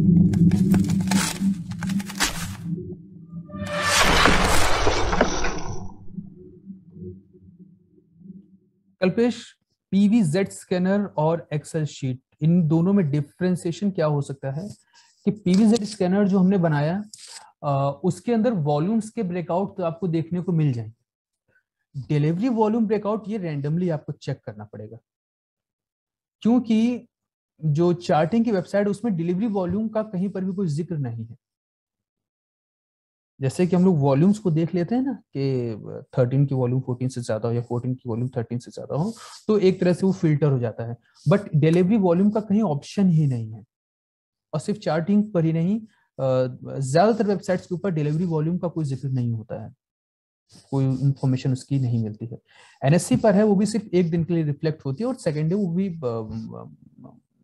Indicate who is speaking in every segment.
Speaker 1: Kalpesh PV Z scanner और Excel sheet इन दोनों में डिफ्रेंसिएशन क्या हो सकता है? कि पीवीजेड स्कैनर जो हमने बनाया आ, उसके अंदर वॉल्यूम्स के ब्रेकआउट तो आपको देखने को मिल जाएँगे। डिलीवरी वॉल्यूम ब्रेकआउट ये रैंडमली आपको चेक करना पड़ेगा। क्योंकि जो चार्टिंग की वेबसाइट उसमें डिलीवरी वॉल्यूम का कहीं पर भी कोई ज़िक्र नहीं है। जैसे कि हम लोग वॉल्यूम्स को देख लेते हैं ना, कि थर्टीन की वॉल्यूम फोर्टीन से ज़्यादा हो या फोर्टीन की वॉल्यूम थर्टीन से ज़्यादा हो तो एक तरह से वो फ़िल्टर हो जाता है। बट डिलीवरी वॉल्यूम का कहीं ऑप्शन ही नहीं है। और सिर्फ़ चार्टिंग पर ही नहीं ज़्यादातर वेबसाइट्स के ऊपर डिलीवरी वॉल्यूम का कोई ज़िक्र नहीं होता है। कोई इंफॉर्मेशन उसकी नहीं मिलती है। एनएससी पर है, वो भी सिर्फ़ एक दिन के लिए रिफ्लेक्ट होती है और सेकेंड डे वो भी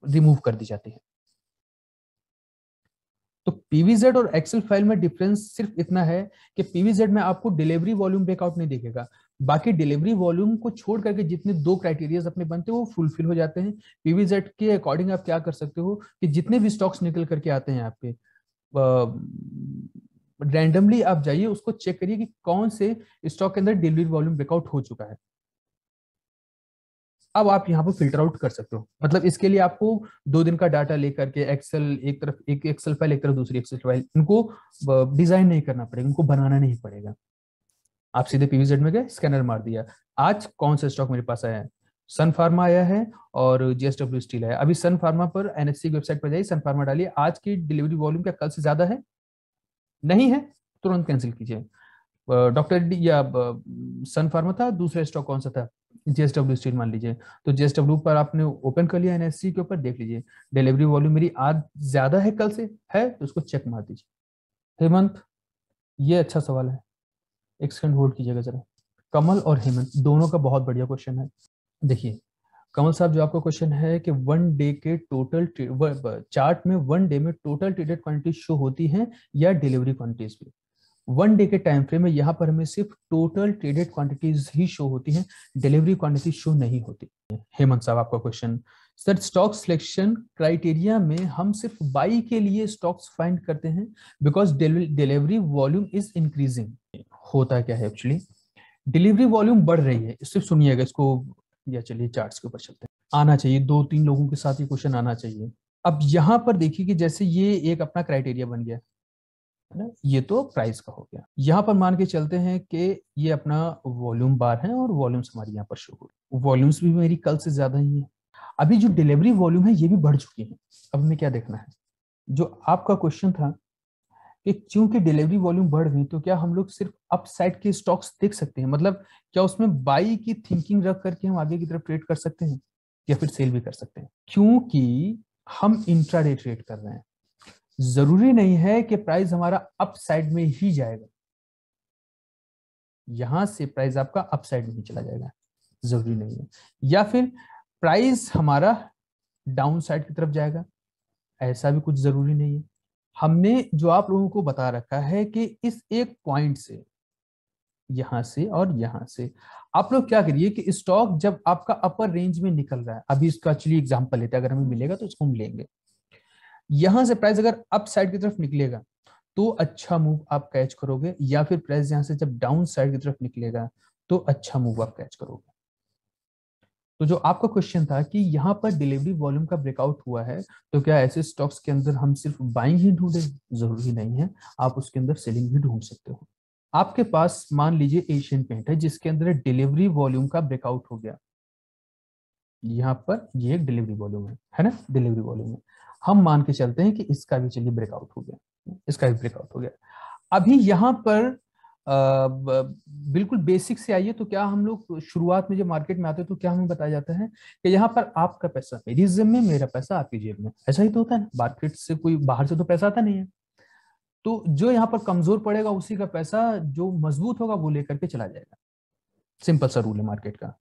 Speaker 1: रिमूव कर दी जाती है। तो पीवीजेड और एक्सेल फ़ाइल में डिफरेंस सिर्फ़ इतना है कि पीवीजेड में आपको डिलीवरी वॉल्यूम ब्रेकआउट नहीं दिखेगा। बाकी डिलीवरी वॉल्यूम को छोड़ करके जितने दो क्राइटेरियाज अपने बनते हैं, वो फुलफिल हो जाते हैं। पीवीजेड के अकॉर्डिंग आप क्या कर सकते हो कि जितने भी स्टॉक्स निकल करके आते हैं आपके रैंडमली आप जाइए, उसको चेक करिए कि कौन से स्टॉक के अंदर डिलीवरी वॉल्यूम ब्रेकआउट हो चुका है। अब आप यहाँ पर फ़िल्टर आउट कर सकते हो। मतलब इसके लिए आपको दो दिन का डाटा लेकर के एक्सेल एक तरफ़, एक एक्सेल फ़ाइल एक तरफ़ दूसरी एक्सेल फ़ाइल इनको डिज़ाइन नहीं करना पड़ेगा, इनको बनाना नहीं पड़ेगा। आप सीधे पीवीजेड में गए स्कैनर मार दिया। आज कौन सा स्टॉक मेरे पास आया है? सन फार्मा आया है और जीएसडब्ल्यू स्टील आया अभी सन फार्मा पर एनएससी वेबसाइट पर जाइए सन फार्मा डालिए। आज की डिलीवरी वॉल्यूम क्या कल से ज़्यादा है? नहीं है? तुरंत कैंसिल कीजिए। डॉक्टर या सन फार्मा था, दूसरा स्टॉक कौन सा था? जेएसडब्ल्यू स्टील, मान लीजिए। तो जेएसडब्ल्यू पर आपने ओपन कर लिया, एनएससी के ऊपर, देख लीजिए। डिलीवरी वॉल्यूम मेरी आज ज़्यादा है, कल से है तो उसको चेक मार दीजिए। हेमंत, ये अच्छा सवाल है। एक सेकंड होल्ड कीजिएगा जरा। कमल और हेमंत, दोनों का बहुत बढ़िया क्वेश्चन है। देखिए, कमल साहब, जो आपका क्वेश्चन है कि वन डे के टोटल चार्ट में वन डे में टोटल ट्रेडेड क्वांटिटी शो होती है या डिलीवरी क्वांटिटीज भी? वन डे के टाइम फ्रेम में यहाँ पर हमें सिर्फ़ टोटल ट्रेडेड क्वांटिटीज ही शो होती हैं डिलीवरी क्वांटिटी शो नहीं होती। हेमंत साहब, आपका question sir stock selection criteria में हम सिर्फ़ बाई के लिए स्टॉक्स फाइंड करते हैं because delivery volume is increasing होता क्या है एक्चुअली डिलीवरी वॉल्यूम बढ़ रही है। सिर्फ़ सुनिएगा इसको, या चलिए चार्ट्स के ऊपर चलते हैं। आना चाहिए, दो तीन लोगों के साथ ये क्वेश्चन आना चाहिए। अब यहाँ पर देखिए कि जैसे ये एक अपना क्राइटेरिया बन गया। ये तो प्राइस का हो गया। यहाँ पर मान के चलते हैं कि ये अपना वॉल्यूम बार है और वॉल्यूम्स हमारी यहाँ पर शो हो वॉल्यूम्स भी मेरी कल से ज़्यादा ही है। अभी जो डिलीवरी वॉल्यूम है, ये भी बढ़ चुकी है। अब हमें क्या देखना है? जो आपका क्वेश्चन था कि क्योंकि डिलीवरी वॉल्यूम बढ़ गई तो क्या हम लोग सिर्फ़ अप साइड के स्टॉक्स देख सकते हैं? मतलब क्या उसमें बाई की थिंकिंग रख करके हम आगे की तरफ़ ट्रेड कर सकते हैं या फिर सेल भी कर सकते हैं? क्योंकि हम इंट्राडे ट्रेड कर रहे हैं। ज़रूरी नहीं है कि प्राइस हमारा अप साइड में ही जाएगा। यहाँ से प्राइस आपका अप साइड में चला जाएगा। ज़रूरी नहीं है। या फिर प्राइस हमारा डाउन साइड की तरफ़ जाएगा। ऐसा भी कुछ ज़रूरी नहीं है। हमने जो आप लोगों को बता रखा है कि इस एक पॉइंट से, यहाँ से और यहाँ से, आप लोग क्या करिए कि स्टॉक जब आपका अपर रेंज में निकल रहा है, अभी इसका एक्चुअली एग्जांपल लेते हैं, अगर हमें मिलेगा तो इसको हम लेंगे। यहाँ से प्राइस अगर अप साइड की तरफ़ निकलेगा तो अच्छा मूव आप कैच करोगे, या फिर प्राइस यहाँ से जब डाउन साइड की तरफ़ निकलेगा तो अच्छा मूव आप कैच करोगे। तो जो आपका क्वेश्चन था कि यहाँ पर डिलीवरी वॉल्यूम का ब्रेकआउट हुआ है तो क्या ऐसे स्टॉक्स के अंदर हम सिर्फ़ बाइंग ही ढूंढे? ज़रूरी नहीं है, आप उसके अंदर सेलिंग भी ढूंढ सकते हो। आपके पास मान लीजिए एशियन पेंट है, जिसके अंदर डिलीवरी वॉल्यूम का ब्रेकआउट हो गया। यहाँ पर ये एक डिलीवरी वॉल्यूम है है ना? डिलीवरी वॉल्यूम है। हम मान के चलते हैं कि इसका भी चलिए ब्रेकआउट हो गया। इसका भी ब्रेकआउट हो गया। अभी यहाँ पर बिल्कुल बेसिक से आइए तो क्या हम लोग शुरुआत में जब मार्केट में आते हैं तो क्या हमें बताया जाता है कि यहाँ पर आपका पैसा, मेरी जेब में मेरा पैसा आपकी जेब में। ऐसा ही तो होता है ना मार्केट से कोई बाहर से तो पैसा आता नहीं है। तो जो यहाँ पर कमज़ोर पड़ेगा उसी का पैसा जो मज़बूत होगा वो लेकर के चला जाएगा। सिंपल सा रूल है मार्केट का,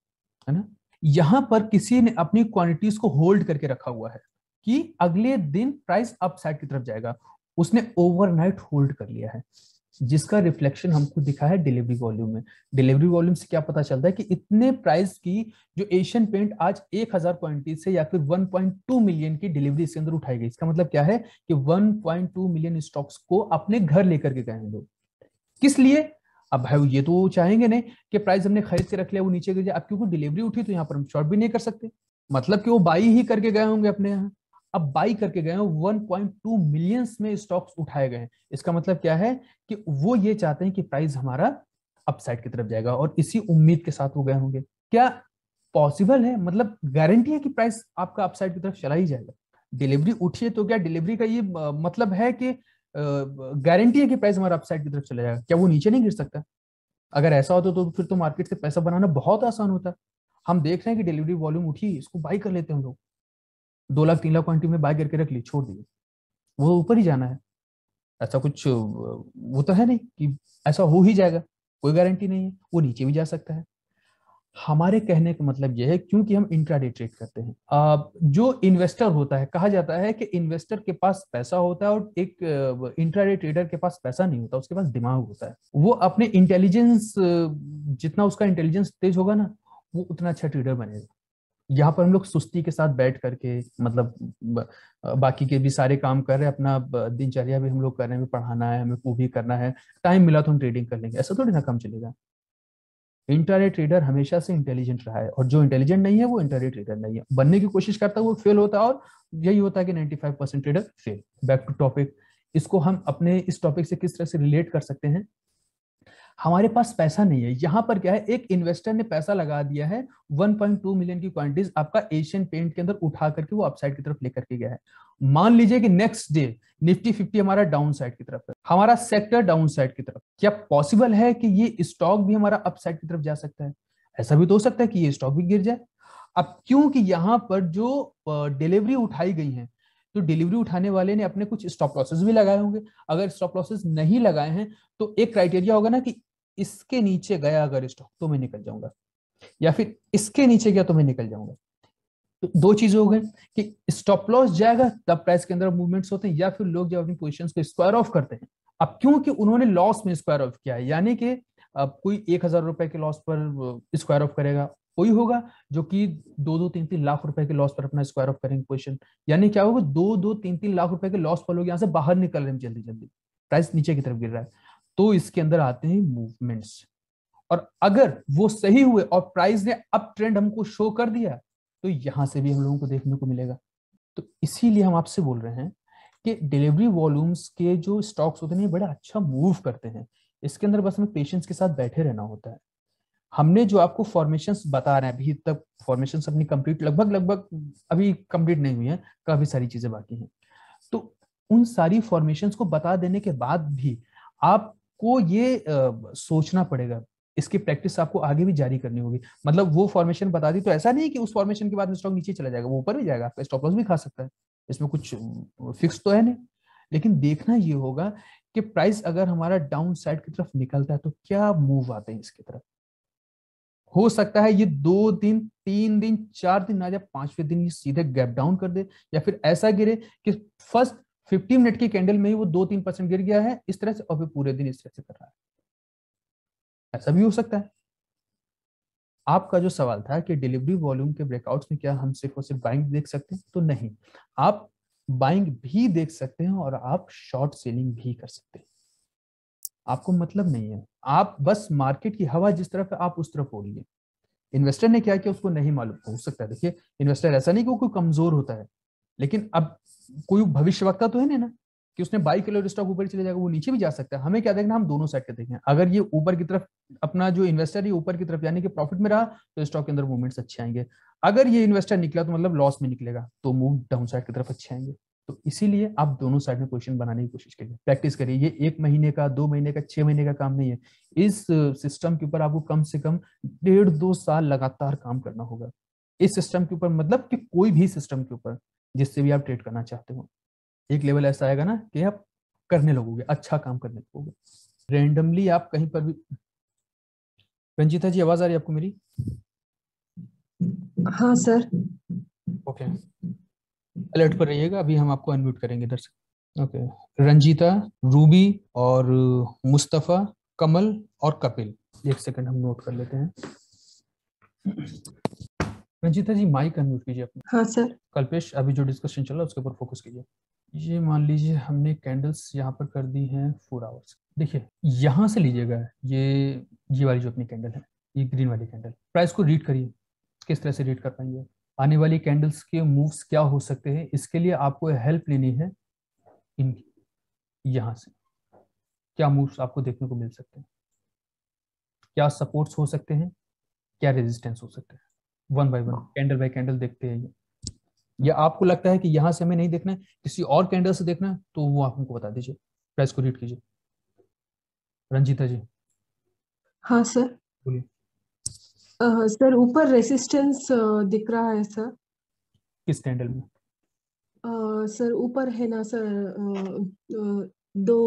Speaker 1: है ना? यहाँ पर किसी ने अपनी क्वांटिटीज को होल्ड करके रखा हुआ है। कि अगले दिन प्राइस अप साइड की तरफ़ जाएगा। उसने ओवरनाइट होल्ड कर लिया है, जिसका रिफ्लेक्शन हमको दिखा है डिलीवरी वॉल्यूम में। डिलीवरी वॉल्यूम से क्या पता चलता है कि इतने प्राइस की जो एशियन पेंट आज 1000 क्वांटिटी से या फिर 1.2 मिलियन की डिलीवरी इसके अंदर उठाई गई। इसका मतलब क्या है कि 1.2 मिलियन स्टॉक्स को अपने घर लेकर के गए लोग। किस लिए? अब भाई ये तो चाहेंगे नहीं कि प्राइस हमने खरीद के रख लिया, वो नीचे गिर जाए। अब क्योंकि डिलीवरी उठी तो यहाँ पर हम शॉर्ट भी नहीं कर सकते। मतलब कि वो बाई ही करके गए होंगे अपने यहाँ। अब बाई करके गए हैं 1.2 मिलियंस में स्टॉक्स उठाए गए हैं। इसका मतलब क्या है कि वो ये चाहते हैं कि प्राइस हमारा अपसाइड की तरफ़ जाएगा और इसी उम्मीद के साथ वो गए होंगे। क्या पॉसिबल है? मतलब गारंटी है कि प्राइस आपका अपसाइड की तरफ़ चला ही जाएगा। डिलीवरी उठिए तो क्या डिलीवरी का ये मतलब है कि गारंटी है कि प्राइस हमारा अपसाइड की तरफ़ चला जाएगा। क्या वो नीचे नहीं गिर सकता? अगर ऐसा होता तो फिर तो मार्केट से पैसा बनाना बहुत आसान होता। हम देख रहे हैं कि डिलीवरी वॉल्यूम उठी, इसको बाई कर लेते हैं लोग। दो लाख, तीन लाख क्वांटिटी में बाय करके रख ली, छोड़ दिए। वो ऊपर ही जाना है। ऐसा कुछ, वो तो है नहीं कि ऐसा हो ही जाएगा, कोई गारंटी नहीं है, वो नीचे भी जा सकता है। हमारे कहने का मतलब यह है, क्योंकि हम इंट्राडे ट्रेड करते हैं जो इन्वेस्टर होता है, कहा जाता है कि इन्वेस्टर के पास पैसा होता है और एक इंट्राडे ट्रेडर के पास पैसा नहीं होता, उसके पास दिमाग होता है। वो अपने इंटेलिजेंस जितना उसका इंटेलिजेंस तेज होगा ना, वो उतना अच्छा ट्रेडर बनेगा। यहाँ पर हम लोग सुस्ती के साथ बैठ करके मतलब बाकी के भी सारे काम कर रहे हैं, अपना दिनचर्या भी हम लोग कर रहे हैं पढ़ाना है, हमें वो भी करना है, टाइम मिला तो हम ट्रेडिंग कर लेंगे, ऐसा थोड़ी ना काम चलेगा। इंटरनेट ट्रेडर हमेशा से इंटेलिजेंट रहा है, और जो इंटेलिजेंट नहीं है, वो इंटरनेट ट्रेडर नहीं है। बनने की कोशिश करता है, वो फेल होता है, और यही होता है कि 95 percent trader fail. Back to topic इसको हम अपने इस टॉपिक से किस तरह से रिलेट कर सकते हैं? हमारे पास पैसा नहीं है। यहाँ पर क्या है, एक इन्वेस्टर ने पैसा लगा दिया है 1.2 मिलियन की क्वांटिटीज आपका एशियन पेंट के अंदर उठा करके वो अपसाइड की तरफ़ लेकर के गया है। मान लीजिए कि नेक्स्ट डे निफ्टी फिफ्टी हमारा डाउन साइड की तरफ़ है। हमारा सेक्टर डाउन साइड की तरफ़। क्या पॉसिबल है कि ये स्टॉक भी हमारा अपसाइड की तरफ़ जा सकता है? ऐसा भी तो हो सकता है कि ये स्टॉक भी गिर जाए। अब क्योंकि यहाँ पर जो डिलीवरी उठाई गई है तो डिलीवरी उठाने वाले ने अपने कुछ स्टॉप लॉसेस भी लगाए होंगे। अगर स्टॉप लॉसेस नहीं लगाए हैं तो एक क्राइटेरिया होगा ना कि इसके नीचे गया अगर स्टॉक तो मैं निकल जाऊँगा। या फिर इसके नीचे गया तो मैं निकल जाऊँगा। तो दो चीज़ें हो गई कि स्टॉप लॉस जाएगा, तब प्राइस के अंदर मूवमेंट्स होते हैं, या फिर लोग जब अपनी पोजिशन को स्क्वायर ऑफ़ करते हैं। अब क्योंकि उन्होंने लॉस में स्क्वायर ऑफ़ किया है, यानी कि अब कोई एक हज़ार रुपए के लॉस पर स्क्वायर ऑफ़ करेगा कोई होगा जो कि दो दो, तीन तीन लाख रुपए के लॉस पर अपना स्क्वायर ऑफ़ करेंगे पोजिशन यानी क्या होगा, दो दो, तीन तीन लाख रुपए के लॉस पर लोग यहाँ से बाहर निकल रहे हैं जल्दी जल्दी। प्राइस नीचे की तरफ़ गिर रहा है। तो इसके अंदर आते हैं मूवमेंट्स और अगर वो सही हुए और प्राइस ने अप ट्रेंड हमको शो कर दिया तो यहाँ से भी हम लोगों को देखने को मिलेगा। तो इसीलिए हम आपसे बोल रहे हैं कि डिलीवरी वॉल्यूम्स के जो स्टॉक्स होते हैं बड़ा अच्छा मूव करते हैं। इसके अंदर बस हमें पेशेंस के साथ बैठे रहना होता है। हमने जो आपको फॉर्मेशन बता रहे हैं, अभी तक फॉर्मेशन अपनी कंप्लीट लगभग लगभग अभी कंप्लीट नहीं हुई है, काफ़ी सारी चीज़ें बाकी हैं। तो उन सारी फॉर्मेशन को बता देने के बाद भी आप को ये आ, सोचना पड़ेगा। इसकी प्रैक्टिस आपको आगे भी जारी करनी होगी। मतलब वो फॉर्मेशन बता दी तो ऐसा नहीं कि उस फॉर्मेशन के बाद स्टॉक नीचे चला जाएगा वो ऊपर भी जाएगा आपका स्टॉप लॉस भी खा सकता है। इसमें कुछ फिक्स तो है नहीं। लेकिन देखना ये होगा कि प्राइस अगर हमारा डाउन साइड की तरफ़ निकलता है तो क्या मूव आते हैं इसकी तरफ़? हो सकता है ये दो दिन तीन दिन चार दिन ना जाए पाँचवें दिन ये सीधे गैप डाउन कर दे या फिर ऐसा गिरे कि फ़र्स्ट फिफ्टी मिनट की कैंडल में ही वो दो तीन परसेंट गिर गया है। इस तरह से और फिर पूरे दिन इस तरह से कर रहा है। ऐसा भी हो सकता है। आपका जो सवाल था कि डिलीवरी वॉल्यूम के ब्रेकआउट्स में क्या हम सिर्फ़ और सिर्फ़ बाइंग देख सकते हैं तो नहीं। आप बाइंग भी देख सकते हैं और आप शॉर्ट सेलिंग भी कर सकते हैं। आपको मतलब नहीं है। आप बस मार्केट की हवा जिस तरफ़ है, आप उस तरफ़ हो रही है इन्वेस्टर ने क्या किया, उसको नहीं मालूम। हो सकता है। देखिए, इन्वेस्टर ऐसा नहीं कि वो कोई कमज़ोर होता है। लेकिन अब कोई भविष्यवक्ता तो है नहीं ना, कि उसने बाई किलो स्टॉक ऊपर चले जाएगा, वो नीचे भी जा सकता है। हमें क्या देखना हम दोनों साइड के देखें। अगर ये ऊपर की तरफ़, अपना जो इन्वेस्टर है ऊपर की तरफ़, यानी कि प्रॉफिट में रहा तो स्टॉक के अंदर मूवमेंट्स अच्छे आएँगे। अगर ये इन्वेस्टर निकला तो मतलब लॉस में निकलेगा तो मूव डाउन साइड की तरफ़ अच्छे आएँगे। तो इसीलिए आप दोनों साइड में क्वेश्चन बनाने की कोशिश करिए। प्रैक्टिस करिए। ये एक महीने का, दो महीने का, छह महीने का काम नहीं है। इस सिस्टम के ऊपर आपको कम से कम डेढ़ दो साल लगातार काम करना होगा। इस सिस्टम के ऊपर मतलब कि कोई भी सिस्टम के ऊपर जिससे भी आप ट्रेड करना चाहते हो। एक लेवल ऐसा आएगा ना कि आप करने लगोगे अच्छा काम करने लगोगे। रेंडमली आप कहीं पर भी रंजीता जी आवाज़ आ रही है आपको मेरी?
Speaker 2: हाँ सर।
Speaker 1: ओके अलर्ट पर रहिएगा अभी हम आपको अनम्यूट करेंगे इधर से। ओके रंजीता रूबी और मुस्तफ़ा कमल और कपिल। एक सेकंड हम नोट कर लेते हैं। रंजीता जी माइक अनम्यूट कीजिए अपना।
Speaker 2: हाँ सर।
Speaker 1: कल्पेश अभी जो डिस्कशन चल रहा है उसके ऊपर फोकस कीजिए। ये मान लीजिए हमने कैंडल्स यहाँ पर कर दी हैं फोर आवर्स देखिए यहाँ से लीजिएगा ये ये वाली जो अपनी कैंडल है ये ग्रीन वाली कैंडल प्राइस को रीड करिए किस तरह से रीड कर पाएँगे। आने वाली कैंडल्स के मूव्स क्या हो सकते हैं इसके लिए आपको हेल्प लेनी है इन यहाँ से। क्या मूव्स आपको देखने को मिल सकते हैं? क्या सपोर्ट्स हो सकते हैं? क्या रेजिस्टेंस हो सकते हैं? One by one candle by candle देखते हैं या। आपको लगता है कि यहाँ से हमें नहीं देखना है किसी और कैंडल से देखना है तो वो आप हमको बता दीजिए। प्राइस को रीड कीजिए। रंजीता जी।
Speaker 2: हाँ सर।
Speaker 1: बोलिए।
Speaker 2: सर ऊपर रेसिस्टेंस दिख रहा है सर।
Speaker 1: किस कैंडल में?
Speaker 2: सर ऊपर है ना सर दो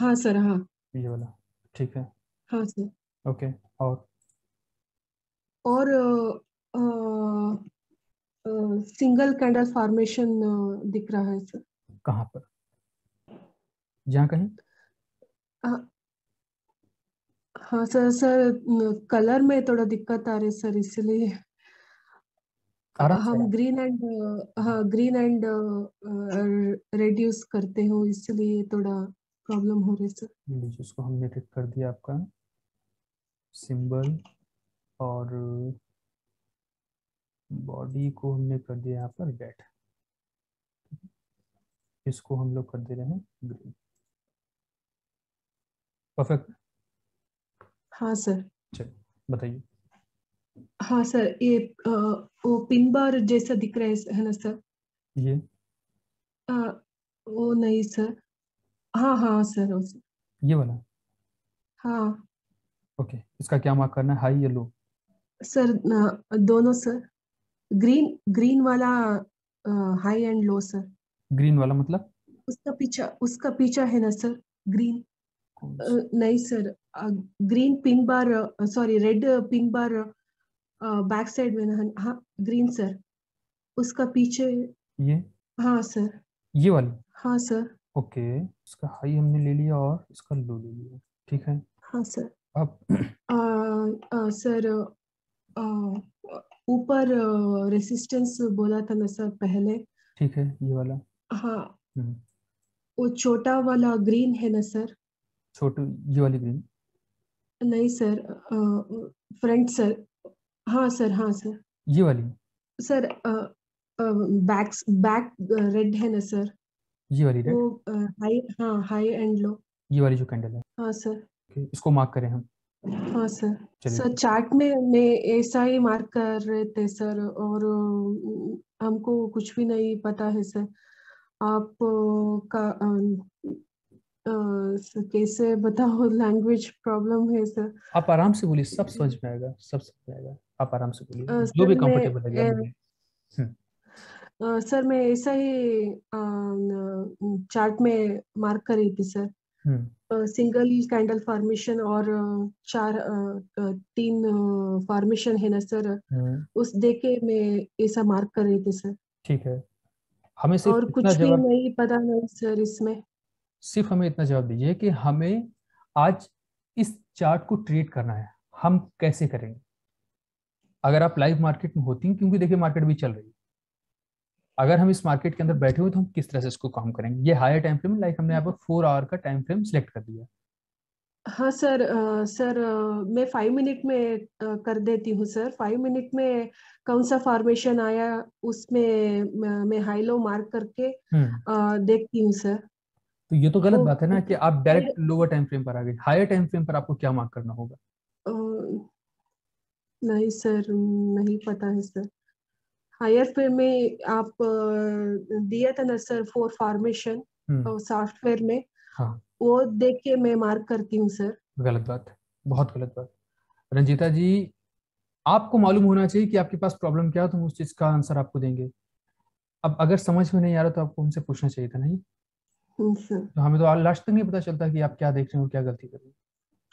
Speaker 2: हाँ सर हाँ।
Speaker 1: ये वाला ठीक है।
Speaker 2: हाँ सर।
Speaker 1: ओके और?
Speaker 2: और सिंगल कैंडल फॉर्मेशन दिख रहा है सर
Speaker 1: कहाँ पर? जहाँ कहीं?
Speaker 2: हाँ हाँ सर सर कलर में थोड़ा दिक्कत आ रही सर इसलिए। हम ग्रीन एंड हाँ ग्रीन एंड रिड्यूस करते हो इसलिए थोड़ा प्रॉब्लम हो रही है सर
Speaker 1: उसको हमने टिक कर दिया आपका। सिंबल और बॉडी को हमने कर दिया यहाँ पर रेड इसको हम लोग कर दे रहे हैं ग्रीन परफेक्ट
Speaker 2: हाँ सर
Speaker 1: चलिए बताइए।
Speaker 2: हाँ सर ये वो पिन बार जैसा दिख रहा है है ना सर
Speaker 1: ये?
Speaker 2: अ, वो नहीं सर हाँ हाँ सर वो सर
Speaker 1: ये वाला?
Speaker 2: हाँ।
Speaker 1: ओके इसका क्या मार्क करना है? हाई या लो
Speaker 2: सर दोनों सर ग्रीन ग्रीन वाला high and low sir
Speaker 1: green वाला मतलब?
Speaker 2: उसका पीछा उसका पीछा है ना सर ग्रीन
Speaker 1: सा?
Speaker 2: नहीं sir green pin bar sorry red pin bar back side में ना हाँ ग्रीन सर उसका पीछे
Speaker 1: ये?
Speaker 2: हाँ सर
Speaker 1: ये वाली?
Speaker 2: हाँ सर
Speaker 1: ओके इसका हाई हमने ले लिया और इसका लो ले लिया। ठीक है?
Speaker 2: हाँ सर
Speaker 1: अब
Speaker 2: अ, अ, सर अ, ऊपर रेसिस्टेंस बोला था ना सर पहले।
Speaker 1: ठीक है ये वाला।
Speaker 2: हाँ।
Speaker 1: हम्म,
Speaker 2: वो छोटा वाला ग्रीन है ना सर?
Speaker 1: छोटू ये वाली ग्रीन
Speaker 2: नहीं सर फ्रंट सर। हाँ सर हाँ सर।
Speaker 1: ये वाली।
Speaker 2: सर बैक बैक रेड है ना सर?
Speaker 1: ये वाली रेड
Speaker 2: वो हाई हाँ हाई एंड लो।
Speaker 1: ये वाली जो कैंडल है।
Speaker 2: हाँ सर।
Speaker 1: इसको मार्क करें हम।
Speaker 2: हाँ सर। सर चार्ट में मैं ऐसा ही मार्क कर रहे थे सर और हमको कुछ भी नहीं पता है सर। आप का अ, सर, कैसे बताओ लैंग्वेज प्रॉब्लम है सर?
Speaker 1: आप आराम से बोलिए सब समझ में आएगा सब समझ में आएगा। आप आराम से बोलिए जो भी कंफर्टेबल हम्म,
Speaker 2: अ, सर मैं ऐसा ही अ, चार्ट में मार्क कर रही थी सर।
Speaker 1: हम्म,
Speaker 2: सिंगल कैंडल फॉर्मेशन और चार तीन फॉर्मेशन है ना सर
Speaker 1: हम्म,
Speaker 2: उस देख के मैं ऐसा मार्क कर रही थी सर
Speaker 1: ठीक है। हमें सिर्फ़
Speaker 2: और कुछ भी नहीं पता नहीं सर इसमें।
Speaker 1: सिर्फ़ हमें इतना जवाब दीजिए कि हमें आज इस चार्ट को ट्रेड करना है। हम कैसे करेंगे? अगर आप लाइव मार्केट में होती हैं क्योंकि देखिए मार्केट भी चल रही है। अगर हम इस मार्केट के अंदर बैठे हुए तो हम किस तरह से इसको काम करेंगे? ये हायर टाइम फ्रेम लाइक हमने यहाँ पर फोर आवर का टाइम फ्रेम सिलेक्ट कर दिया।
Speaker 2: हाँ सर अ, सर अ, मैं फाइव मिनट में अ, कर देती हूँ सर फाइव मिनट में कौन सा फॉर्मेशन आया उसमें मैं हाई लो मार्क करके
Speaker 1: हम्म।
Speaker 2: अ, देखती हूँ सर
Speaker 1: तो ये तो गलत
Speaker 2: वो
Speaker 1: बात है ना कि आप डायरेक्ट लोअर टाइम फ्रेम पर आ गए। हायर टाइम फ्रेम पर आपको क्या मार्क करना होगा?
Speaker 2: अ, नहीं सर नहीं पता है सर हायर फिर में आप दिया था ना सर फोर फॉर्मेशन सॉफ्टवेयर में।
Speaker 1: हाँ।
Speaker 2: वो देख के मैं मार्क करती हूँ सर।
Speaker 1: गलत बात बहुत गलत बात। रंजीता जी आपको मालूम होना चाहिए कि आपके पास प्रॉब्लम क्या है तो हम उस चीज़ का आंसर आपको देंगे। अब अगर समझ में नहीं आ रहा तो आपको हमसे पूछना चाहिए था नहीं?
Speaker 2: हम्म,
Speaker 1: तो हमें तो लास्ट तक नहीं पता चलता कि आप क्या देख रहे हो क्या गलती कर रहे हो।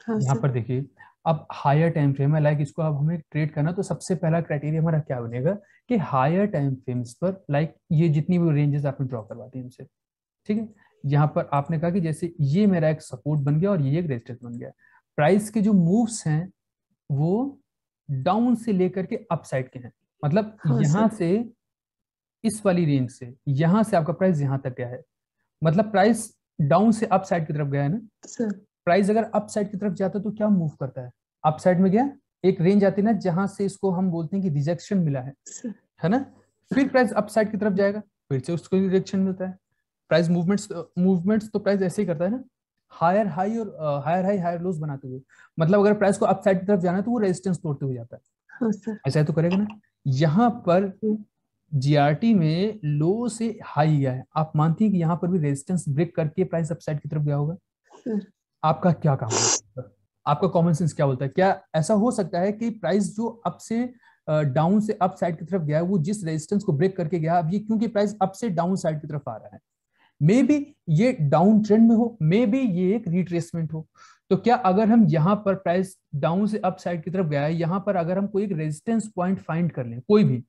Speaker 2: हाँ
Speaker 1: यहाँ पर देखिए अब हायर टाइम फ्रेम है लाइक इसको अब हमें ट्रेड करना तो सबसे पहला क्राइटेरिया हमारा क्या बनेगा कि हायर टाइम फ्रेम्स पर लाइक ये जितनी भी रेंजेस आपने ड्रॉ करवाती है हमसे ठीक है? यहाँ पर आपने कहा कि जैसे ये मेरा एक सपोर्ट बन गया और ये एक रेजिस्टेंस बन गया। प्राइस के जो मूव्स हैं वो डाउन से लेकर के अप साइड के हैं। मतलब
Speaker 2: हाँ
Speaker 1: यहाँ से इस वाली रेंज से यहाँ से आपका प्राइस यहाँ तक गया है। मतलब प्राइस डाउन से अप साइड की तरफ़ गया है ना?
Speaker 2: सर
Speaker 1: प्राइस अगर अप साइड की तरफ़ जाता है तो क्या मूव करता है? अप साइड में गया एक रेंज आती है ना जहाँ से इसको हम बोलते हैं कि रिजेक्शन मिला है है ना? फिर प्राइस अप साइड की तरफ़ जाएगा फिर से उसको रिजेक्शन मिलता है। प्राइस मूवमेंट्स मूवमेंट्स तो प्राइस ऐसे ही करता है ना higher high higher high higher lows लोज बनाते हुए। मतलब अगर प्राइस को अप साइड की तरफ़ जाना है तो वो रेजिस्टेंस तोड़ते हुए जाता है।
Speaker 2: हाँ
Speaker 1: ऐसा तो करेगा ना? यहाँ पर जीआरटी में लो से हाई गया है। आप मानती हैं कि यहाँ पर भी रेजिस्टेंस ब्रेक करके प्राइस अपसाइड की तरफ़ गया होगा?
Speaker 2: सर
Speaker 1: आपका क्या काम है? आपका कॉमन सेंस क्या बोलता है? क्या ऐसा हो सकता है कि प्राइस जो अप से डाउन से अप साइड की तरफ़ गया है, वो जिस रेजिस्टेंस को ब्रेक करके गया, अब ये क्योंकि प्राइस अप से डाउन साइड की तरफ़ आ रहा है। मे बी ये डाउन ट्रेंड में हो मे बी ये एक रिट्रेसमेंट हो। तो क्या अगर हम यहाँ पर प्राइस डाउन से अप साइड की तरफ़ गया है, यहाँ पर अगर हम कोई एक रेजिस्टेंस पॉइंट फाइंड कर लें, कोई भी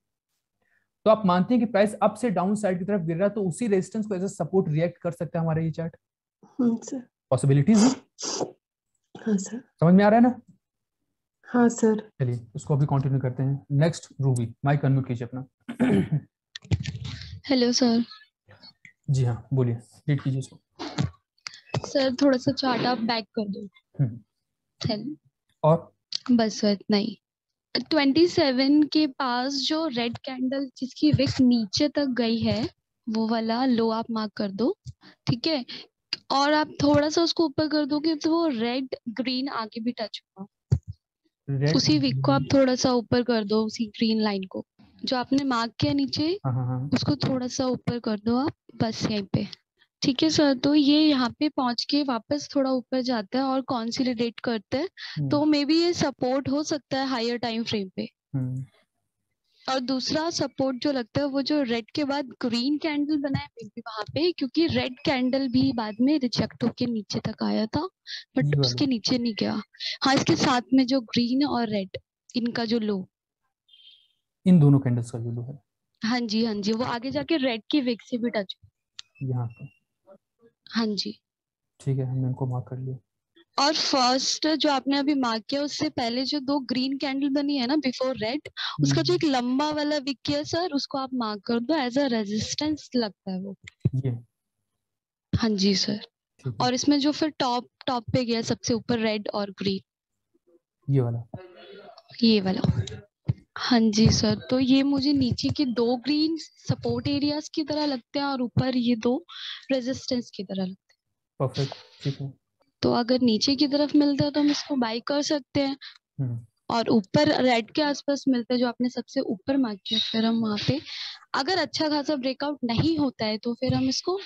Speaker 1: तो आप मानते हैं कि प्राइस अप से डाउन साइड की तरफ़ गिर रहा है तो उसी रेजिस्टेंस को एज ए सपोर्ट रिएक्ट कर सकता है हमारा ये चार्ट
Speaker 2: हाँ सर
Speaker 1: पॉसिबिलिटीज है?
Speaker 2: हाँ सर
Speaker 1: समझ में आ रहा है ना?
Speaker 2: हाँ सर
Speaker 1: चलिए उसको अभी कंटिन्यू करते हैं. नेक्स्ट रूबी माइक अनम्यूट कीजिए अपना.
Speaker 3: हेलो सर
Speaker 1: जी हाँ बोलिए. रीड कीजिए इसको.
Speaker 3: सर थोड़ा सा चार्ट आप बैक कर दो.
Speaker 1: हम्म।
Speaker 3: हेलो
Speaker 1: और?
Speaker 3: बस सर इतना ही. ट्वेंटी सेवन के पास जो रेड कैंडल जिसकी विक नीचे तक गई है वो वाला लो आप मार्क कर दो. ठीक है? और आप थोड़ा सा उसको ऊपर कर दोगे तो वो रेड ग्रीन आगे भी टच होगा। उसी विक को आप थोड़ा सा ऊपर कर दो उसी ग्रीन लाइन को। जो आपने मार्क किया नीचे
Speaker 1: हाँ हाँ हाँ।
Speaker 3: उसको थोड़ा सा ऊपर कर दो आप बस यहीं पे। ठीक है सर तो ये यहाँ पे पहुँच के वापस थोड़ा ऊपर जाता है और कॉन्सिलिडेट करता है।
Speaker 1: हम्म,
Speaker 3: तो मे बी ये सपोर्ट हो सकता है हायर टाइम फ्रेम पे।
Speaker 1: हम्म,
Speaker 3: और दूसरा सपोर्ट जो लगता है वो जो रेड के बाद ग्रीन कैंडल बना है मे बी वहाँ पे क्योंकि रेड कैंडल भी बाद में रिजेक्ट होके नीचे तक आया था बट उसके नीचे नहीं गया। हाँ इसके साथ में जो ग्रीन और रेड इनका जो लो
Speaker 1: इन दोनों कैंडल्स का जो लो है।
Speaker 3: हाँ जी हाँ जी वो आगे जाके रेड की विक से भी टच
Speaker 1: यहाँ पे।
Speaker 3: हाँ जी।
Speaker 1: ठीक है हमने इनको मार्क कर लिया।
Speaker 3: और फ़र्स्ट जो आपने अभी मार्क किया उससे पहले जो दो ग्रीन कैंडल बनी है ना बिफोर रेड उसका जो
Speaker 1: हम्म,
Speaker 3: एक लंबा वाला विक है सर उसको आप मार्क कर दो एज अ रेजिस्टेंस लगता है वो।
Speaker 1: ये।
Speaker 3: हाँ जी सर और इसमें जो फिर टॉप टॉप पे गया सबसे ऊपर रेड और ग्रीन
Speaker 1: ये वाला।
Speaker 3: ये वाला। हाँ जी सर तो ये मुझे नीचे के दो ग्रीन सपोर्ट एरियाज़ की तरह लगते हैं और ऊपर ये दो रेजिस्टेंस की तरह लगते हैं।
Speaker 1: परफेक्ट ठीक है।
Speaker 3: तो अगर नीचे की तरफ़ मिलता है तो हम इसको बाई कर सकते हैं।
Speaker 1: हम्म,
Speaker 3: और ऊपर रेड के आसपास मिलता है जो आपने सबसे ऊपर मार्क किया फिर हम वहाँ पे अगर अच्छा खासा ब्रेकआउट नहीं होता है तो फिर हम इसको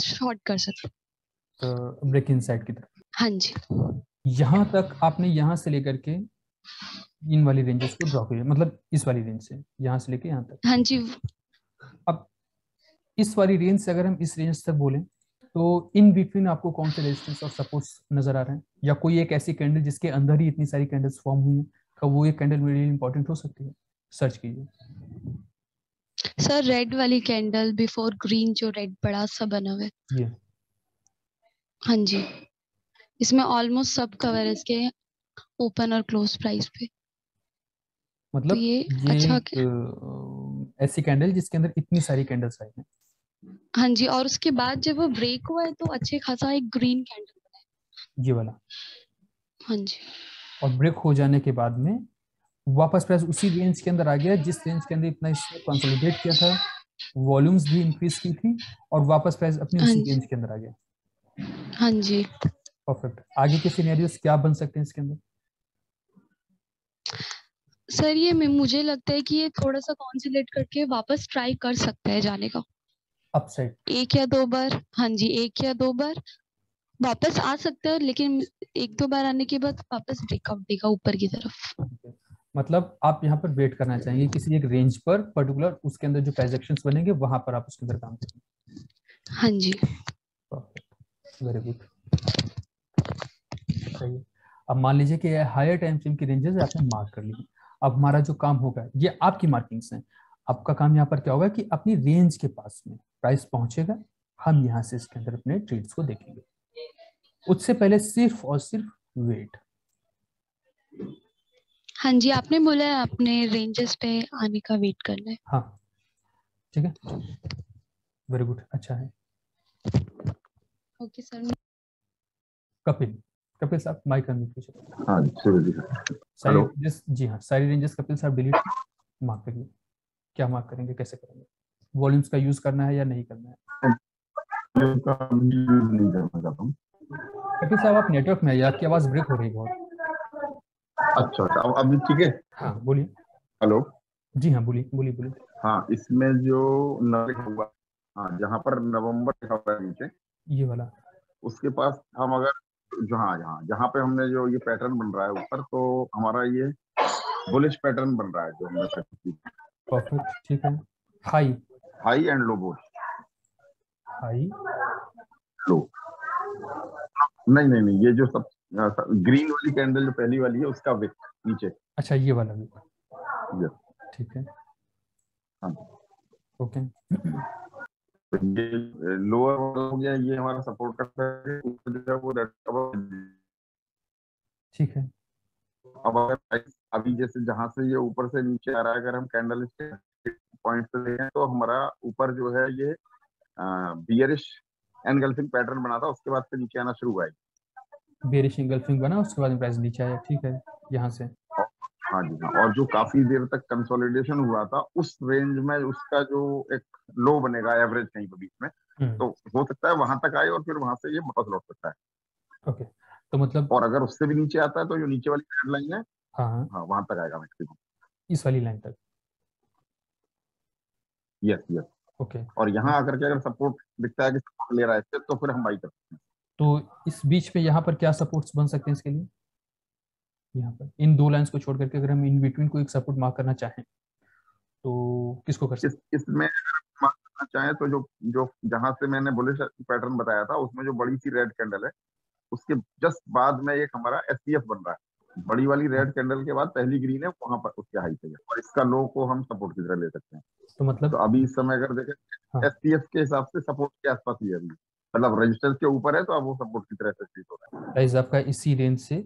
Speaker 3: शॉर्ट कर सकते हैं।
Speaker 1: ब्रेक इन साइड की तरफ़।
Speaker 3: हाँ जी।
Speaker 1: यहाँ तक आपने यहाँ से लेकर के इन वाली रेंजेस को ड्रॉ किया मतलब इस वाली रेंज से यहाँ से लेके यहाँ तक।
Speaker 3: हाँ जी।
Speaker 1: अब इस वाली रेंज से अगर हम इस रेंज तक बोलें तो इन बिटवीन आपको कौन से रेजिस्टेंस और सपोर्ट्स नज़र आ रहे हैं? या कोई एक ऐसी कैंडल जिसके अंदर ही इतनी सारी कैंडल्स फॉर्म हुई हैं? का वो एक कैंडल मेरे लिए इंपॉर्टेंट हो सकती है? सर्च कीजिए।
Speaker 3: सर रेड वाली कैंडल बिफोर ग्रीन जो रेड बड़ा सा बना हुआ है।
Speaker 1: ये
Speaker 3: हाँ जी। इसमें ऑलमोस्ट सब कवर है इसके ओपन और क्लोज प्राइस पे।
Speaker 1: मतलब तो
Speaker 3: ये
Speaker 1: ये
Speaker 3: अच्छा
Speaker 1: ऐसी कैंडल जिसके अंदर इतनी सारी कैंडल्स आई हैं।
Speaker 3: हाँ जी और उसके बाद जब वो ब्रेक हुआ है तो अच्छे खासा एक ग्रीन कैंडल बना है।
Speaker 1: ये वाला।
Speaker 3: हाँ जी।
Speaker 1: और ब्रेक हो जाने के बाद में वापस प्राइस उसी रेंज के अंदर आ गया जिस रेंज के अंदर इतना इसने कंसोलिडेट किया था वॉल्यूम्स भी इंक्रीज की थी और वापस प्राइस अपनी
Speaker 3: हाँ
Speaker 1: उसी रेंज के अंदर आ गया।
Speaker 3: हाँ जी।
Speaker 1: परफेक्ट आगे के सिनेरियोस क्या बन सकते हैं इसके अंदर?
Speaker 3: सर ये मुझे लगता है कि ये थोड़ा सा कॉन्सिलेट करके वापस ट्राई कर सकता है जाने का।
Speaker 1: अपसाइड
Speaker 3: एक या दो बार हाँ जी एक या दो बार। वापस आ सकता है लेकिन एक दो बार आने के बाद वापस ब्रेकआउट देगा ऊपर की तरफ़।
Speaker 1: मतलब आप यहाँ पर वेट करना चाहेंगे किसी एक रेंज पर पर्टिकुलर उसके अंदर जो ट्रांजेक्शन बनेंगे वहाँ पर आप उसके अंदर काम करेंगे।
Speaker 3: हाँ जी।
Speaker 1: वेरी गुड सही। अब मान लीजिए कि हायर टाइम फ्रेम की रेंजेस आपने मार्क कर ली। अब हमारा जो काम होगा ये आपकी मार्किंग्स हैं। आपका काम यहाँ पर क्या होगा कि अपनी रेंज के पास में प्राइस पहुंचेगा। हम यहाँ से इसके अंदर अपने ट्रेड्स को देखेंगे। उससे पहले सिर्फ़ और सिर्फ़ वेट
Speaker 3: हाँ जी आपने बोला है अपने रेंजेस पे आने का वेट करना है।
Speaker 1: हाँ ठीक है। वेरी गुड अच्छा है।
Speaker 3: ओके सर
Speaker 1: कपिल कपिल साहब माइक अनम्यूट कीजिए।
Speaker 4: हाँ जी
Speaker 1: सारी
Speaker 4: हेलो।
Speaker 1: जी हाँ सारी रेंजेस कपिल साहब डिलीट मार्क करिए क्या मार्क करेंगे कैसे करेंगे? वॉल्यूम्स का यूज़ करना है या नहीं करना है? कपिल साहब आप नेटवर्क में आइए आपकी आवाज़ ब्रेक हो रही है बहुत?
Speaker 4: अच्छा अच्छा अब ठीक है?
Speaker 1: हाँ बोलिए।
Speaker 4: हेलो
Speaker 1: जी हाँ बोलिए बोलिए बोलिए।
Speaker 4: हाँ इसमें जो हुआ हाँ जहाँ पर नवंबर लिखा हुआ है नीचे
Speaker 1: ये वाला।
Speaker 4: उसके पास हम अगर जो हाँ जहाँ जहाँ पे हमने जो ये पैटर्न बन रहा है ऊपर तो हमारा ये बुलिश पैटर्न बन रहा है जो हमने।
Speaker 1: परफेक्ट ठीक है। High
Speaker 4: high and low both
Speaker 1: high
Speaker 4: low नहीं नहीं नहीं ये जो सब ग्रीन वाली कैंडल जो पहली वाली है उसका विक नीचे।
Speaker 1: अच्छा ये वाला
Speaker 4: Yes.
Speaker 1: ठीक है।
Speaker 4: हाँ।
Speaker 1: ओके
Speaker 4: ये लोअर हो गया ये हमारा सपोर्ट करता है जो है वो
Speaker 1: ठीक है।
Speaker 4: अब अगर अभी जैसे जहाँ से ये ऊपर से नीचे आ रहा है अगर हम कैंडल पॉइंट से देखें तो हमारा ऊपर जो है ये बियरिश एनगल्फिंग पैटर्न बना था उसके बाद से नीचे आना शुरू हुआ है।
Speaker 1: बेरिश इंगल्फिंग बना उसके बाद प्राइस नीचे आया ठीक है यहाँ से।
Speaker 4: हाँ जी हाँ और जो काफ़ी देर तक कंसोलिडेशन हुआ था उस रेंज में उसका जो एक लो बनेगा एवरेज कहीं पे बीच में
Speaker 1: हम्म,
Speaker 4: तो हो सकता है वहाँ तक आए और फिर वहाँ से ये वापस लौट सकता है।
Speaker 1: ओके तो मतलब
Speaker 4: और अगर उससे भी नीचे आता है तो जो नीचे वाली लाइन है
Speaker 1: हाँ हाँ।
Speaker 4: हाँ वहाँ तक आएगा मैक्सिमम
Speaker 1: इस वाली लाइन तक।
Speaker 4: यस यस
Speaker 1: ओके
Speaker 4: और यहाँ आकर के अगर सपोर्ट दिखता है कि सपोर्ट ले रहा है इससे तो फिर हम बाई करते हैं।
Speaker 1: तो इस बीच में यहाँ पर क्या सपोर्ट्स बन सकते हैं इसके लिए? यहाँ पर। इन दो लाइंस को छोड़ करके अगर हम इन बिटवीन को एक सपोर्ट मार्क करना चाहें तो किसको कर सकते
Speaker 4: इस इसमें हम करना चाहें तो जो जो जहाँ से मैंने बुलिश पैटर्न बताया था उसमें जो बड़ी सी रेड कैंडल है उसके जस्ट बाद में एक हमारा एस बन रहा है। बड़ी वाली रेड कैंडल के बाद पहली ग्रीन है वहाँ पर उसके हाई पे है। और इसका लो को हम सपोर्ट की तरह ले सकते हैं।
Speaker 1: तो मतलब
Speaker 4: तो अभी इस समय अगर देखें एस
Speaker 1: हाँ।
Speaker 4: एस के हिसाब से सपोर्ट के आसपास ही अभी। मतलब रजिस्टेंस के ऊपर है तो अब वो सपोर्ट की तरह से ट्रीट हो रहा है।
Speaker 1: प्राइस आपका इसी रेंज से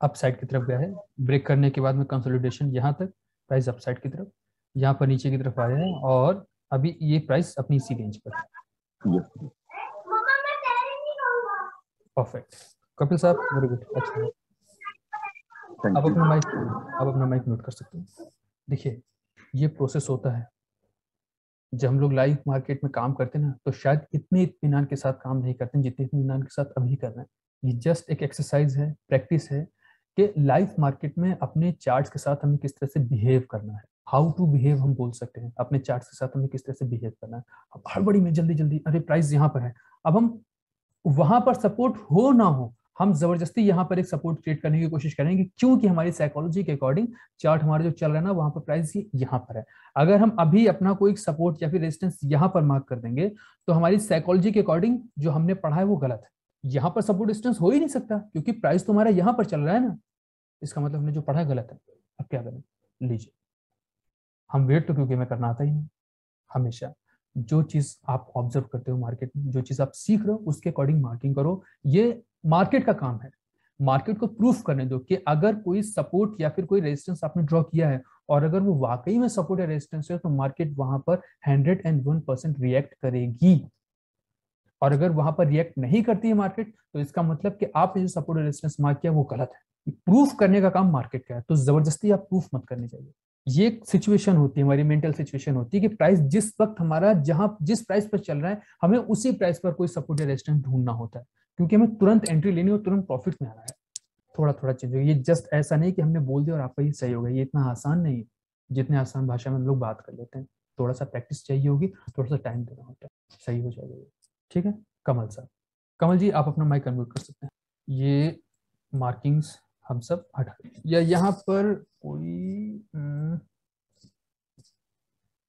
Speaker 1: अप साइड की तरफ़ गया है। ब्रेक करने के बाद में कंसोलिडेशन यहाँ तक प्राइस अप साइड की तरफ़ यहाँ पर नीचे की तरफ़ आया है और अभी ये प्राइस अपनी इसी रेंज पर है। परफेक्ट कपिल साहब वेरी गुड अच्छा। है अब अपना माइक अब अपना माइक म्यूट कर सकते हैं। देखिए ये प्रोसेस होता है। जब हम लोग लाइव मार्केट में काम करते हैं ना तो शायद इतने इत्मीनान के साथ काम नहीं करते जितने इत्मीनान के साथ अभी कर रहे हैं। ये जस्ट एक एक्सरसाइज है प्रैक्टिस है कि लाइव मार्केट में अपने चार्ट्स के साथ हमें किस तरह से बिहेव करना है। हाउ टू बिहेव हम बोल सकते हैं। अपने चार्ट्स के साथ हमें किस तरह से बिहेव करना है। अब हड़बड़ी में जल्दी जल्दी अरे प्राइस यहाँ पर है। अब हम वहाँ पर सपोर्ट हो ना हो हम ज़बरदस्ती यहाँ पर एक सपोर्ट क्रिएट करने की कोशिश करेंगे क्योंकि हमारी साइकोलॉजी के अकॉर्डिंग चार्ट हमारा जो चल रहा है ना, वहाँ पर प्राइस यहाँ पर है। अगर हम अभी अपना कोई सपोर्ट या फिर रेजिस्टेंस यहाँ पर मार्क कर देंगे तो हमारी साइकोलॉजी के अकॉर्डिंग जो हमने पढ़ा है वो गलत है। यहाँ पर सपोर्ट डिस्टेंस हो ही नहीं सकता क्योंकि प्राइस तो हमारा यहाँ पर चल रहा है ना। इसका मतलब हमने जो पढ़ा है गलत है। अब क्या करें? लीजिए। हम वेट तो क्योंकि हमें करना आता ही नहीं। हमेशा। जो चीज़ आप ऑब्ज़र्व करते हो मार्केट में, जो चीज़ आप सीख रहे हो, उसके अकॉर्डिंग मार्किंग करो। ये मार्केट का काम है। मार्केट को प्रूफ करने दो कि अगर कोई सपोर्ट या फिर कोई रेजिस्टेंस आपने ड्रॉ किया है और अगर वो वाकई में सपोर्ट या रेजिस्टेंस है तो मार्केट वहाँ पर hundred and one percent react करेगी। और अगर वहाँ पर रिएक्ट नहीं करती है मार्केट तो इसका मतलब कि आपने जो सपोर्ट रेजिस्टेंस मार्क किया, वो गलत है। प्रूफ करने का काम मार्केट का है तो ज़बरदस्ती आप प्रूफ मत करनी चाहिए ये सिचुएशन होती है, हमारी मेंटल सिचुएशन होती है कि प्राइस जिस वक्त हमारा जहाँ जिस प्राइस पर चल रहा है, हमें उसी प्राइस पर कोई सपोर्ट या रेजिस्टेंस ढूंढना होता है। क्योंकि हमें तुरंत एंट्री लेनी और तुरंत प्रॉफिट में आना है। थोड़ा थोड़ा चीज़ ये जस्ट ऐसा नहीं कि हमने बोल दिया और आपका ये सही होगा ये इतना आसान नहीं है। जितने आसान भाषा में हम लोग बात कर लेते हैं थोड़ा सा प्रैक्टिस चाहिए होगी थोड़ा सा टाइम देना होता है, सही हो जाएगा ये। ठीक है? कमल साहब कमल जी, आप अपना माइक कन्वर्ट कर सकते हैं। ये मार्किंग्स हम सब हटा। या यहाँ पर कोई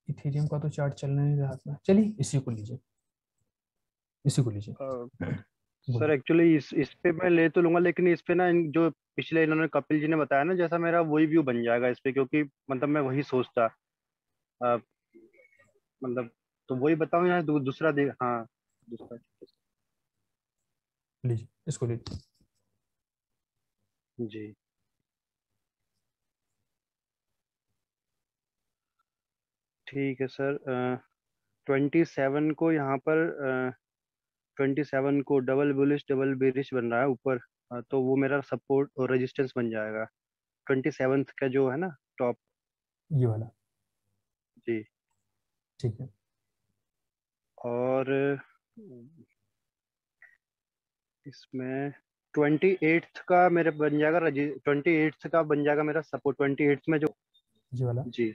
Speaker 1: इथेरियम का तो चार्ट चल नहीं रहा था चलिए इसी को लीजिए। इसी को लीजिए।
Speaker 5: सर एक्चुअली इस इस पे मैं ले तो लूँगा लेकिन इस पे ना जो पिछले इन्होंने कपिल जी ने बताया ना जैसा मेरा वही व्यू बन जाएगा इस पे क्योंकि मतलब मैं वही सोचता। मतलब तो वही बताऊँ या दूसरा दे हाँ दूसरा।
Speaker 1: लीजिए इसको लीजिए।
Speaker 5: जी। ठीक है सर ट्वेंटी सेवन को यहाँ पर ट्वेंटी सेवन को डबल बुलिश डबल बेरिश बन रहा है ऊपर अ, तो वो मेरा सपोर्ट और रेजिस्टेंस बन जाएगा। ट्वेंटी सेवन्थ का जो है ना टॉप
Speaker 1: ये वाला।
Speaker 5: जी।
Speaker 1: ठीक है।
Speaker 5: और इसमें ट्वेंटी एट्थ का मेरे बन जाएगा ट्वेंटी एट्थ का बन जाएगा मेरा सपोर्ट ट्वेंटी एट्थ में जो
Speaker 1: ये वाला।
Speaker 5: जी।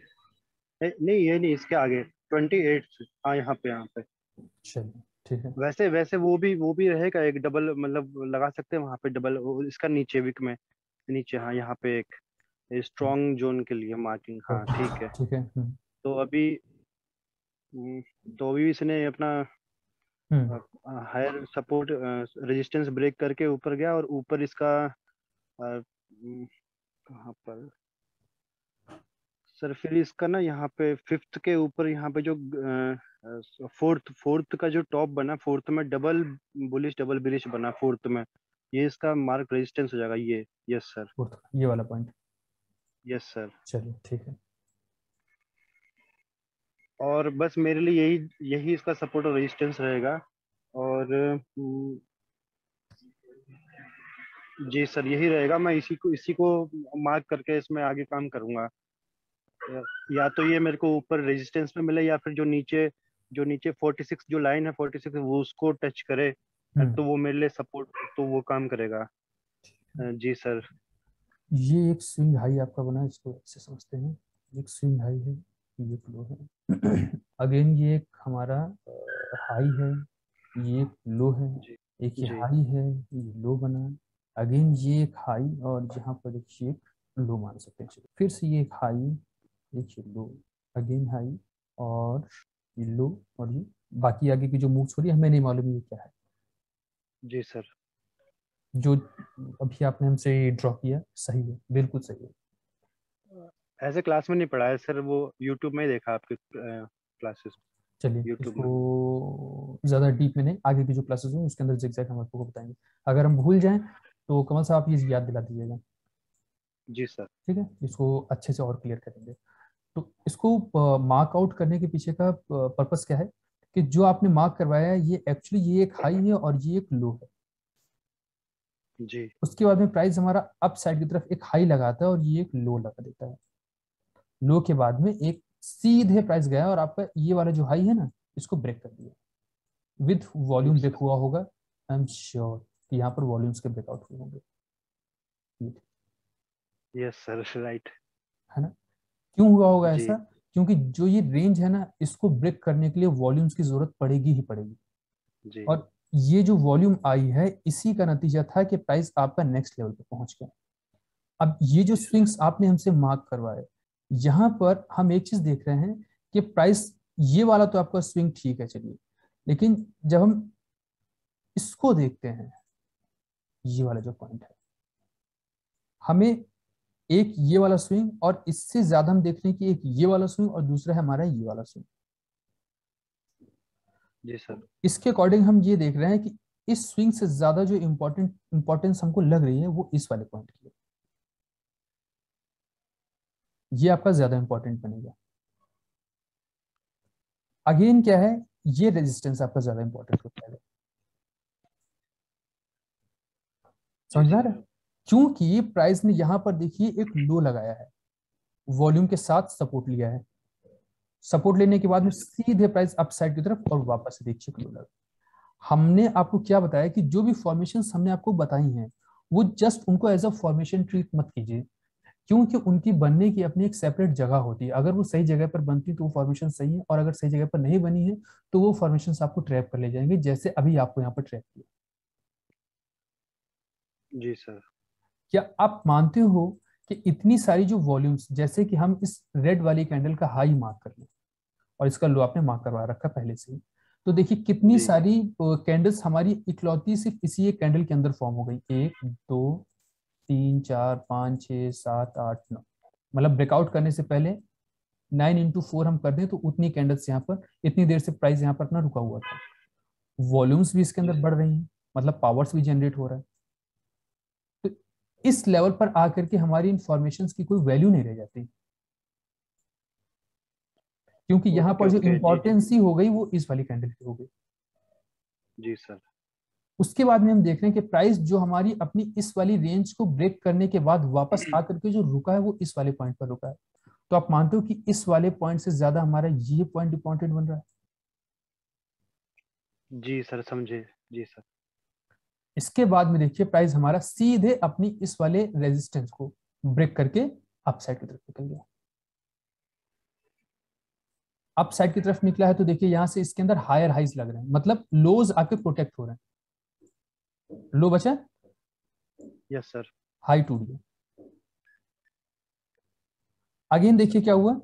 Speaker 5: नहीं नहीं, ये नहीं इसके आगे ट्वेंटी एट्थ हाँ यहाँ पे यहाँ पे।
Speaker 1: चलिए ठीक है।
Speaker 5: वैसे वैसे वो भी वो भी रहेगा एक डबल मतलब लगा सकते हैं वहाँ पे डबल इसका नीचे विक में नीचे हाँ यहाँ पे एक स्ट्रॉन्ग जोन के लिए मार्किंग हाँ ठीक है।
Speaker 1: ठीक है हम्म,
Speaker 5: तो अभी हम्म, तो अभी इसने अपना हायर सपोर्ट रेजिस्टेंस ब्रेक करके ऊपर गया और ऊपर इसका कहाँ पर? सर फिर इसका ना यहाँ पे फिफ्थ के ऊपर यहाँ पे जो फोर्थ फोर्थ का जो टॉप बना फोर्थ में डबल बुलिश डबल बिलिश बना फोर्थ में। ये इसका मार्क रेजिस्टेंस हो जाएगा ये यस सर
Speaker 1: ये वाला पॉइंट
Speaker 5: यस सर
Speaker 1: चलिए ठीक है।
Speaker 5: और बस मेरे लिए यही यही इसका सपोर्ट और रेजिस्टेंस रहेगा। और हम्म, जी सर यही रहेगा। मैं इसी को इसी को मार्क करके इसमें आगे काम करूँगा। या- तो ये मेरे को ऊपर रेजिस्टेंस में मिले या फिर जो नीचे जो नीचे 46 जो लाइन है 46 वो उसको टच करे
Speaker 1: हम्म,
Speaker 5: तो वो मेरे लिए सपोर्ट तो वो काम करेगा। जी सर।
Speaker 1: ये एक स्विंग हाई आपका बना है इसको ऐसे समझते हैं। एक स्विंग हाई है। ये एक लो है। अगेन ये एक हमारा हाई है ये एक लो है एक ये हाई है ये लो बना। अगेन ये एक हाई और जहाँ पर एक लो मान सकते हैं। फिर से ये एक हाई एक ये लो अगेन हाई और ये लो और ये बाकी आगे की जो मूव्स हो रही है हमें नहीं मालूम ये क्या है।
Speaker 5: जी सर।
Speaker 1: जो अभी आपने हमसे ड्रॉ किया सही है बिल्कुल सही है।
Speaker 5: ऐसे क्लास में नहीं पढ़ा है सर वो यूट्यूब में ही देखा आपके क्लासेस
Speaker 1: चलिए
Speaker 5: YouTube
Speaker 1: इसको ज़्यादा डीप में नहीं आगे की जो क्लासेस होंगी उसके अंदर जिक्जैक हम आपको बताएँगे। अगर हम भूल जाएँ तो कमल साहब ये याद दिला दीजिएगा।
Speaker 5: जी सर।
Speaker 1: ठीक है? इसको अच्छे से और क्लियर करेंगे। तो इसको मार्क आउट करने के पीछे का पर्पस क्या है? कि जो आपने मार्क करवाया है ये एक्चुअली ये एक हाई है और ये एक लो है।
Speaker 5: जी।
Speaker 1: उसके बाद में प्राइस हमारा अप साइड की तरफ़ एक हाई लगाता है और ये एक लो लगा देता है। लो के बाद में एक सीधे प्राइस गया और आपका ये वाला जो हाई है ना इसको ब्रेक कर दिया। विथ वॉल्यूम ब्रेक हुआ होगा आई एम श्योर कि यहाँ पर वॉल्यूम्स के ब्रेकआउट हुए होंगे।
Speaker 5: यस सर राइट
Speaker 1: है ना? क्यों हुआ होगा ऐसा? क्योंकि जो ये रेंज है ना इसको ब्रेक करने के लिए वॉल्यूम्स की ज़रूरत पड़ेगी ही पड़ेगी।
Speaker 5: जी।
Speaker 1: और ये जो वॉल्यूम आई है इसी का नतीजा था कि प्राइस आपका नेक्स्ट लेवल पे पहुँच गया। अब ये जो स्विंग्स आपने हमसे मार्क करवाए यहाँ पर हम एक चीज़ देख रहे हैं कि प्राइस ये वाला तो आपका स्विंग ठीक है चलिए। लेकिन जब हम इसको देखते हैं ये वाला जो पॉइंट है हमें एक ये वाला स्विंग और इससे ज़्यादा हम देख रहे हैं कि एक ये वाला स्विंग और दूसरा है हमारा ये वाला स्विंग
Speaker 5: जी सर।
Speaker 1: इसके अकॉर्डिंग हम ये देख रहे हैं कि इस स्विंग से ज़्यादा जो इम्पोर्टेंट इंपॉर्टेंस हमको लग रही है वो इस वाले पॉइंट की है। ये आपका ज़्यादा इंपॉर्टेंट बनेगा। अगेन क्या है? ये रेजिस्टेंस आपका ज़्यादा इंपॉर्टेंट होता है। समझ रहा क्योंकि प्राइस ने यहाँ पर देखिए एक लो लगाया है। वॉल्यूम के साथ सपोर्ट लिया है। सपोर्ट लेने के बाद में सीधे प्राइस अप साइड की तरफ़ और वापस देखिए लो लगा। हमने आपको क्या बताया कि जो भी फॉर्मेशन हमने आपको बताई हैं, वो जस्ट उनको एज अ फॉर्मेशन ट्रीट मत कीजिए। क्योंकि उनकी बनने की अपनी एक सेपरेट जगह होती है। अगर वो सही जगह पर बनती है तो वो फॉर्मेशन सही है और अगर सही जगह पर नहीं बनी है तो वो फॉर्मेशन आपको ट्रैप कर ले जाएँगे जैसे अभी आपको यहाँ पर ट्रैप किया।
Speaker 5: जी सर
Speaker 1: क्या आप मानते हो कि इतनी सारी जो वॉल्यूम्स जैसे कि हम इस रेड वाली कैंडल का हाई मार्क कर लें और इसका लो आपने मार्क करवा रखा पहले से ही तो देखिए कितनी सारी कैंडल्स हमारी इकलौती सिर्फ़ इसी एक कैंडल के अंदर फॉर्म हो गई। एक दो तीन चार पाँच छः सात आठ नौ। मतलब ब्रेकआउट करने से पहले नाइन इंटू फोर हम कर दें तो उतनी कैंडल्स यहाँ पर इतनी देर से प्राइस यहाँ पर अपना रुका हुआ था। वॉल्यूम्स भी इसके अंदर बढ़ रही हैं मतलब पावर्स भी जनरेट हो रहा है। तो इस लेवल पर आकर के हमारी इंफॉर्मेशन की कोई वैल्यू नहीं रह जाती। क्योंकि यहाँ पर जो। इम्पोर्टेंस ही हो गई वो इस वाली कैंडल की हो गई।
Speaker 5: जी सर
Speaker 1: उसके बाद में हम देख रहे हैं कि प्राइस जो हमारी अपनी इस वाली रेंज को ब्रेक करने के बाद वापस आकर के जो रुका है वो इस वाले पॉइंट पर रुका है। तो आप मानते हो कि इस वाले पॉइंट से ज़्यादा हमारा ये पॉइंट इंपॉर्टेंट बन रहा है?
Speaker 5: जी सर समझे। जी सर।
Speaker 1: इसके बाद में देखिए प्राइस हमारा सीधे अपनी इस वाले रेजिस्टेंस को ब्रेक करके अपसाइड की तरफ़ निकल गया। अप साइड की तरफ़ निकला है तो देखिए यहाँ से इसके अंदर हायर हाइज लग रहे हैं। मतलब लोज आके प्रोटेक्ट हो रहे हैं। लो बचा?
Speaker 5: यस सर
Speaker 1: हाई टूट गया। अगेन देखिए क्या हुआ।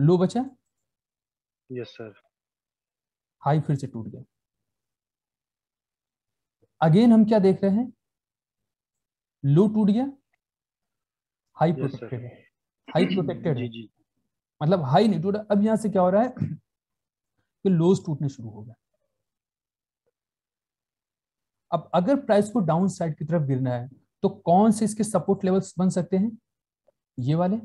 Speaker 1: लो बचा?
Speaker 5: यस सर
Speaker 1: हाई फिर से टूट गया। अगेन हम क्या देख रहे हैं? लो टूट गया। हाई प्रोटेक्टेड है। हाई प्रोटेक्टेड है। मतलब हाई नहीं टूटा। अब यहाँ से क्या हो रहा है? कि लोज टूटने शुरू हो गए। अब अगर प्राइस को डाउन साइड की तरफ़ गिरना है तो कौन से इसके सपोर्ट लेवल्स बन सकते हैं? ये वाले।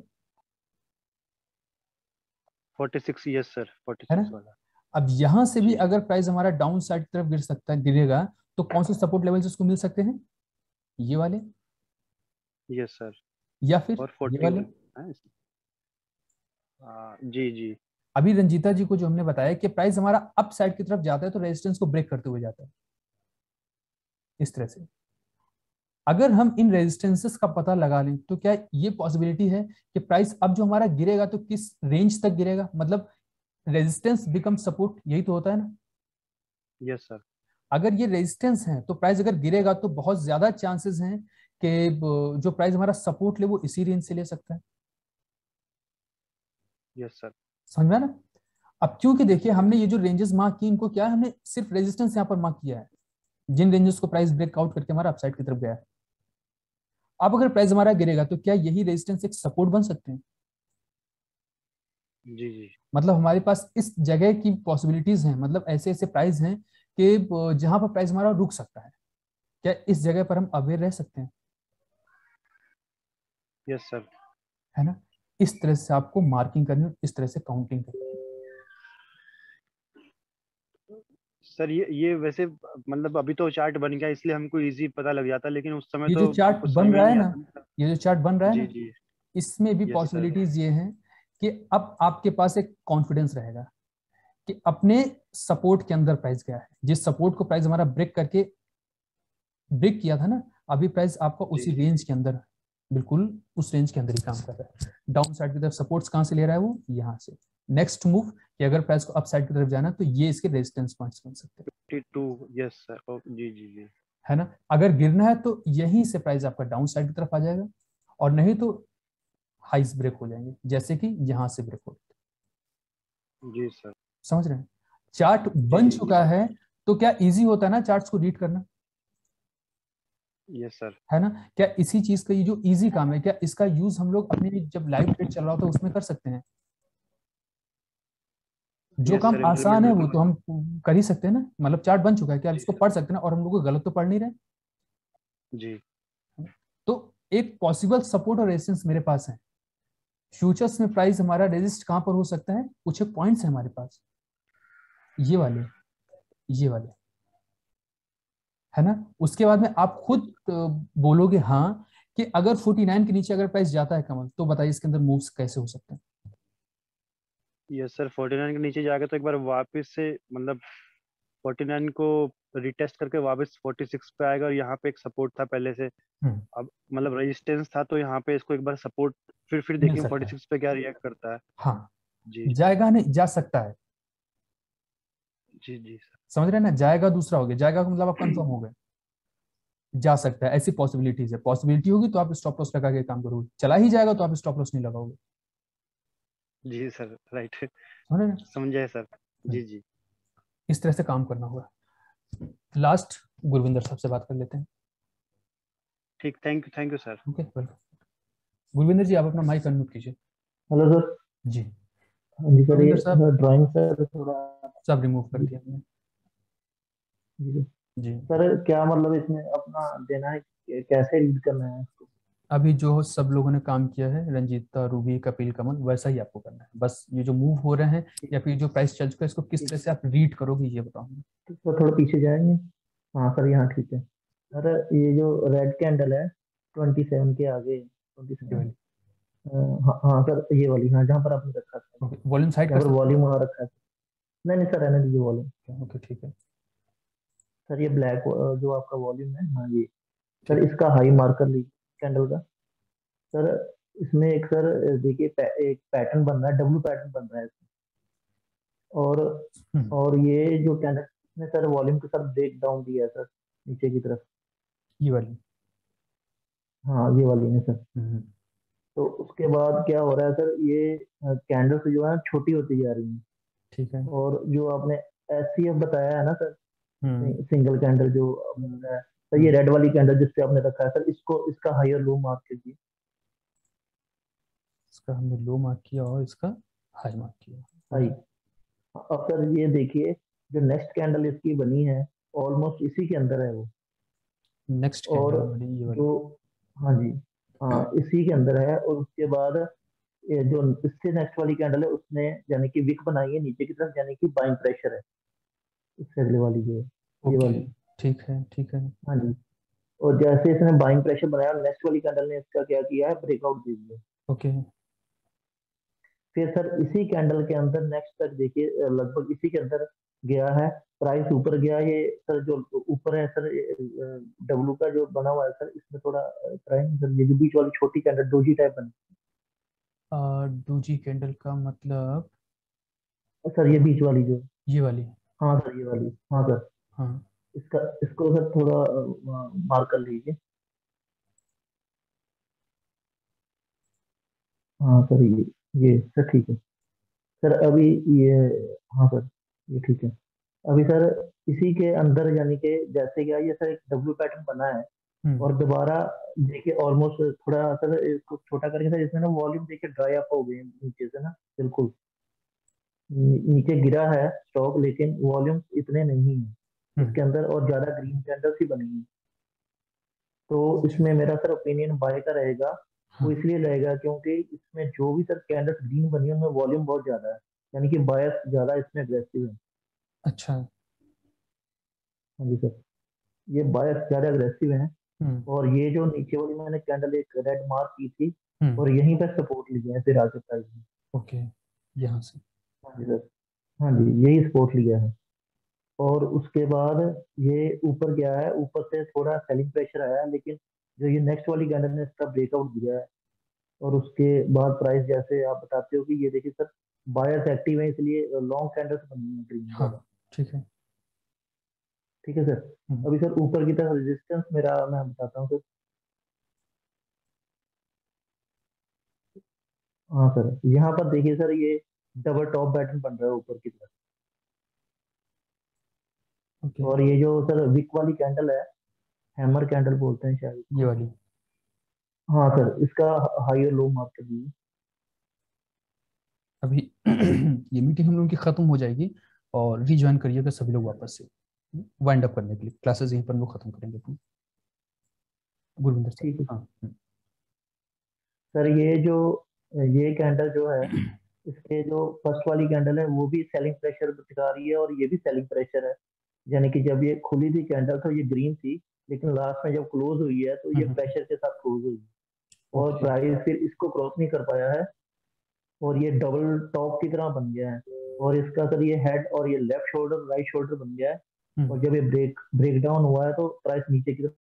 Speaker 5: 46 यस सर 46 वाला।
Speaker 1: अब यहाँ से भी अगर प्राइस हमारा डाउन साइड की तरफ़ गिर सकता है गिरेगा तो कौन से सपोर्ट लेवल्स उसको मिल सकते हैं? ये वाले।
Speaker 5: यस सर
Speaker 1: या फिर
Speaker 5: और
Speaker 1: ये वाले।
Speaker 5: आ, जी जी।
Speaker 1: अभी रंजीता जी को जो हमने बताया कि प्राइस हमारा अप साइड की तरफ़ जाता है तो रेजिस्टेंस को ब्रेक करते हुए जाता है। इस तरह से। अगर हम इन रेजिस्टेंसेस का पता लगा लें तो क्या ये पॉसिबिलिटी है कि प्राइस अब जो हमारा गिरेगा तो किस रेंज तक गिरेगा? मतलब रेजिस्टेंस बिकम सपोर्ट यही तो होता है ना?
Speaker 5: यस yes, सर
Speaker 1: अगर ये रेजिस्टेंस है तो प्राइस अगर गिरेगा तो बहुत ज़्यादा चांसेस हैं कि जो प्राइस हमारा सपोर्ट ले वो इसी रेंज से ले सकता है।
Speaker 5: यस सर
Speaker 1: समझ में ना? अब क्योंकि देखिए हमने ये जो रेंजेस मार्क की इनको क्या है हमने सिर्फ़ रेजिस्टेंस यहाँ पर मार्क किया है। जिन रेंजेस को प्राइस ब्रेकआउट करके हमारा अपसाइड की तरफ़ गया है। अब अगर प्राइस हमारा गिरेगा तो क्या यही रेजिस्टेंस एक सपोर्ट बन सकते हैं?
Speaker 5: जी जी।
Speaker 1: मतलब हमारे पास इस जगह की पॉसिबिलिटीज हैं मतलब ऐसे ऐसे प्राइस हैं कि जहाँ पर प्राइस हमारा रुक सकता है। क्या इस जगह पर हम अवेयर रह सकते हैं?
Speaker 5: यस सर
Speaker 1: है ना? इस तरह से आपको मार्किंग करनी है इस तरह से काउंटिंग करनी है
Speaker 5: सर ये ये वैसे मतलब अभी तो चार्ट बन गया इसलिए हमको इजी पता लग जाता लेकिन उस समय
Speaker 1: ये
Speaker 5: तो
Speaker 1: जो चार्ट बन रहा है ना, ये जो चार्ट बन रहा है
Speaker 5: जी
Speaker 1: इसमें भी पॉसिबिलिटीज ये हैं कि अब आपके पास एक कॉन्फिडेंस रहेगा कि अपने सपोर्ट के अंदर प्राइस गया है। जिस सपोर्ट को प्राइस हमारा ब्रेक करके ब्रेक किया था ना अभी प्राइस आपका उसी रेंज के अंदर बिल्कुल उस रेंज के अंदर ही काम कर रहा है। डाउन साइड की तरफ़ सपोर्ट्स कहाँ से ले रहा है वो? यहाँ से। नेक्स्ट मूव कि अगर प्राइस को अप साइड की तरफ़ जाना तो ये इसके रेजिस्टेंस पॉइंट्स बन सकते हैं।
Speaker 5: 52 यस सर जी जी जी।
Speaker 1: है ना? अगर गिरना है तो यहीं से प्राइस आपका डाउन साइड की तरफ़ आ जाएगा। और नहीं तो हाइस ब्रेक हो जाएँगे जैसे कि यहाँ से ब्रेक हो
Speaker 5: जी सर
Speaker 1: समझ रहे हैं? चार्ट बन। चुका है तो क्या इजी होता है ना चार्ट्स को रीड करना?
Speaker 5: यस सर
Speaker 1: है ना? क्या इसी चीज़ का ये जो इजी काम है क्या इसका यूज़ हम लोग अपने जब लाइव ट्रेड चल रहा होता है उसमें कर सकते हैं? जो
Speaker 5: Yes,
Speaker 1: काम आसान है वो तो हम कर ही सकते हैं ना। मतलब चार्ट बन चुका है क्या आप इसको पढ़ सकते हैं और हम लोग को गलत तो पढ़ नहीं रहे।
Speaker 5: जी।
Speaker 1: तो एक पॉसिबल सपोर्ट और रेजिस्टेंस मेरे पास है। फ्यूचर्स में प्राइस हमारा रेजिस्ट कहाँ पर हो सकता है? कुछ एक पॉइंट्स है हमारे पास। ये वाले ये वाले। है ना? उसके बाद में आप खुद बोलोगे हाँ कि अगर 49 के नीचे अगर प्राइस जाता है कमल तो बताइए इसके अंदर मूव्स कैसे हो सकते हैं।
Speaker 5: यस सर 49 के नीचे जाके तो एक बार वापस से मतलब 49 को रिटेस्ट करके वापस 46 पे आएगा और यहाँ पे एक सपोर्ट था पहले से।
Speaker 1: हम्म।
Speaker 5: अब मतलब रेजिस्टेंस था तो यहाँ पे इसको एक बार सपोर्ट फिर फिर
Speaker 1: सकता है।
Speaker 5: 46 पे क्या रिएक्ट करता है।
Speaker 1: हाँ।
Speaker 5: जी।
Speaker 1: जाएगा नहीं जा सकता है।
Speaker 5: जी जी सर
Speaker 1: समझ रहे हैं ना? जाएगा दूसरा हो गया। जाएगा का मतलब आप कंफर्म हो गए जा सकता है ऐसी पॉसिबिलिटीज है। पॉसिबिलिटी होगी तो आप स्टॉप लॉस लगा के काम करोगे। चला ही जाएगा तो आप स्टॉप लॉस नहीं लगाओगे।
Speaker 5: जी सर राइट
Speaker 1: समझ
Speaker 5: सर। जी जी।
Speaker 1: इस तरह से काम करना होगा। लास्ट गुरविंदर साहब से बात कर लेते हैं।
Speaker 5: ठीक thank you thank you sir
Speaker 1: okay welcome Gurvinder ji आप अपना माइक अनम्यूट कीजिए।
Speaker 6: हेलो सर
Speaker 1: जी।
Speaker 6: हाँ जी सर ये ड्राइंग सर थोड़ा।
Speaker 1: सब रिमूव कर दिया हमने।
Speaker 6: जी सर क्या मतलब इसमें अपना देना है? कैसे रीड करना है इसको?
Speaker 1: अभी जो सब लोगों ने काम किया है रंजीता रूबी कपिल कमल वैसा ही आपको करना है। बस ये जो मूव हो रहे हैं या फिर जो प्राइस चल चुका है इसको किस तरह से आप रीड करोगे ये बताऊँगा।
Speaker 6: तो थोड़ा पीछे जाएँगे। हाँ सर यहाँ ठीक है। सर ये जो रेड कैंडल है ट्वेंटी सेवन के आगे ट्वेंटी सेवन हाँ हाँ सर ये वाली हाँ जहाँ पर आपने रखा था।
Speaker 1: वॉल्यूम साइड
Speaker 6: पर वॉल्यूम वहाँ रखा है। नहीं नहीं सर रहने दीजिए वॉल्यूम
Speaker 1: ओके ठीक है।
Speaker 6: सर ये ब्लैक जो आपका वॉल्यूम है हाँ ये। सर इसका हाई मार्कर लीजिए। कैंडल का सर इसमें एक सर देखिए पै- एक पैटर्न बन रहा है डब्लू पैटर्न बन रहा है इसमें। और
Speaker 1: हम्म।
Speaker 6: और ये जो कैंडल इसमें सर वॉल्यूम के साथ ब्रेक डाउन दिया है सर नीचे की तरफ़।
Speaker 1: ये वाली।
Speaker 6: हाँ ये वाली है सर
Speaker 1: हम्म,
Speaker 6: तो उसके बाद क्या हो रहा है सर ये कैंडल्स जो है छोटी होती जा रही है।
Speaker 1: ठीक है।
Speaker 6: और जो आपने एससीएफ बताया है ना सर सिंगल कैंडल जो आपने बताया सर ये रेड वाली कैंडल जिसपे आपने रखा है सर इसको इसका हायर लो मार्क कीजिए।
Speaker 1: इसका हमने लो मार्क किया और इसका हाई मार्क किया।
Speaker 6: हाई अब सर ये देखिए जो नेक्स्ट कैंडल इसकी बनी है ऑलमोस्ट इसी के अंदर है वो।
Speaker 1: नेक्स्ट
Speaker 6: और जो हाँ जी हाँ इसी के अंदर है और उसके बाद ये जो इससे नेक्स्ट वाली कैंडल है उसने यानी कि विक बनाई है नीचे की तरफ़ यानी कि बाइंग प्रेशर है। इससे अगले वाली जो है ये वाली।
Speaker 1: ठीक है ठीक है।
Speaker 6: हाँ जी। और जैसे इसने बाइंग प्रेशर बनाया नेक्स्ट वाली कैंडल ने इसका क्या किया है? ब्रेकआउट दे दिया।
Speaker 1: ओके।
Speaker 6: फिर सर इसी कैंडल के अंदर नेक्स्ट तक देखिए लगभग इसी के अंदर गया है। प्राइस ऊपर गया ये सर जो ऊपर है सर डब्लू का जो बना हुआ है सर इसमें थोड़ा प्राइस सर ये जो बीच वाली छोटी कैंडल डोजी टाइप बनी।
Speaker 1: डूजी कैंडल का मतलब
Speaker 6: सर ये बीच वाली जो।
Speaker 1: ये वाली।
Speaker 6: हाँ सर ये वाली। हाँ सर
Speaker 1: हाँ।
Speaker 6: इसका इसको सर थोड़ा मार्क कर लीजिए। हाँ सर ये ये सर ठीक है। सर अभी ये हाँ सर ये ठीक है। अभी सर इसी के अंदर यानी कि जैसे क्या ये सर एक डब्ल्यू पैटर्न बना है
Speaker 1: हम्म,
Speaker 6: और दोबारा देखिए ऑलमोस्ट थोड़ा सर इसको छोटा करके सर इसमें ना वॉल्यूम देखिए ड्राई अप हो गए नीचे से ना बिल्कुल। नीचे गिरा है स्टॉक लेकिन वॉल्यूम इतने नहीं है। इसके अंदर और ज़्यादा ग्रीन कैंडल्स ही बनी है तो इसमें मेरा सर ओपिनियन बाय का रहेगा वो
Speaker 1: हाँ,
Speaker 6: इसलिए रहेगा क्योंकि इसमें जो भी सर कैंडल्स ग्रीन बनी है उनमें वॉल्यूम बहुत ज़्यादा है यानी कि बायस ज़्यादा इसमें अग्रेसिव है।
Speaker 1: अच्छा।
Speaker 6: हाँ जी सर ये बायस ज़्यादा अग्रेसिव है।
Speaker 1: हम्म,
Speaker 6: और ये जो नीचे वाली मैंने कैंडल एक रेड मार्क की थी
Speaker 1: हम्म,
Speaker 6: और यहीं पर सपोर्ट लिया है फिर आगे प्राइस में।
Speaker 1: ओके यहाँ से।
Speaker 6: हाँ जी सर हाँ जी यही सपोर्ट लिया है। और उसके बाद ये ऊपर गया है ऊपर से थोड़ा सेलिंग प्रेशर आया है लेकिन जो ये नेक्स्ट वाली कैंडल ने इसका ब्रेकआउट दिया है। और उसके बाद प्राइस जैसे आप बताते हो कि ये देखिए सर बायर्स एक्टिव है इसलिए लॉन्ग कैंडल्स बनी है
Speaker 1: हाँ ठीक है।
Speaker 6: ठीक है सर
Speaker 1: हम्म।
Speaker 6: अभी सर ऊपर की तरफ़ रेजिस्टेंस मेरा मैं बताता हूँ सर हाँ सर यहाँ पर देखिए सर ये डबल टॉप पैटर्न बन रहा है ऊपर की तरफ़।
Speaker 1: ओके
Speaker 6: और ये जो सर विक वाली कैंडल है हैमर कैंडल बोलते हैं शायद।
Speaker 1: ये वाली।
Speaker 6: हाँ सर इसका हाई और लो मार्क कर दीजिए
Speaker 1: अभी ये मीटिंग हम लोगों की खत्म हो जाएगी और रीज्वाइन करिएगा सभी लोग वापस से। वाइंड अप करने के लिए। क्लासेस यहीं पर हम लोग खत्म करेंगे अपनी। गुरविंदर
Speaker 6: ठीक है।
Speaker 1: हाँ। हम्म,
Speaker 6: सर ये जो ये कैंडल जो है इसके जो फ़र्स्ट वाली कैंडल है वो भी सेलिंग प्रेशर दिखा रही है और ये भी सेलिंग प्रेशर है। यानी कि जब ये खुली थी कैंडल तो ये ग्रीन थी लेकिन लास्ट में जब क्लोज हुई है तो ये
Speaker 1: हम्म।
Speaker 6: प्रेशर के साथ क्लोज हुई है। और प्राइस फिर इसको क्रॉस नहीं कर पाया है और ये डबल टॉप की तरह बन गया है। और इसका सर ये हेड और ये लेफ़्ट शोल्डर राइट शोल्डर बन गया है।
Speaker 1: हम्म,
Speaker 6: और जब ये ब्रेक ब्रेक डाउन हुआ है तो प्राइस नीचे की तरफ़